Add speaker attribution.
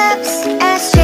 Speaker 1: perhaps as